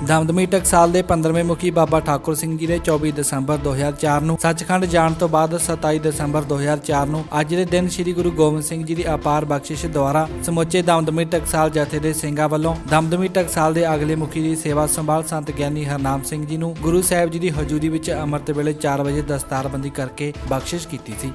ਦਮਦਮੀ ਟਕਸਾਲ ਦੇ 15ਵੇਂ ਮੁਖੀ ਬਾਬਾ ਠਾਕੁਰ ਸਿੰਘ ਜੀ ਦੇ 24 ਦਸੰਬਰ 2004 ਨੂੰ ਸੱਚਖੰਡ ਜਾਣ ਤੋਂ ਬਾਅਦ 27 ਦਸੰਬਰ 2004 ਨੂੰ ਅੱਜ ਦੇ ਦਿਨ ਸ੍ਰੀ ਗੁਰੂ ਗੋਬਿੰਦ ਸਿੰਘ ਜੀ ਦੀ ਅਪਾਰ ਬਖਸ਼ਿਸ਼ ਦੁਆਰਾ ਸਮੁੱਚੇ ਦਮਦਮੀ ਟਕਸਾਲ ਜਥੇ ਦੇ ਸਿੰਘਾਂ ਵੱਲੋਂ ਦਮਦਮੀ ਟਕਸਾਲ ਦੇ ਅਗਲੇ ਮੁਖੀ ਦੀ ਸੇਵਾ ਸੰਭਾਲ ਸੰਤ ਗਿਆਨੀ ਹਰਨਾਮ ਸਿੰਘ ਜੀ ਨੂੰ ਗੁਰੂ ਸਾਹਿਬ ਜੀ ਦੀ ਹਜ਼ੂਰੀ ਵਿੱਚ ਅੰਮ੍ਰਿਤ ਵੇਲੇ 4 ਵਜੇ ਦਸਤਾਰਬੰਦੀ ਕਰਕੇ ਬਖਸ਼ਿਸ਼ ਕੀਤੀ ਸੀ।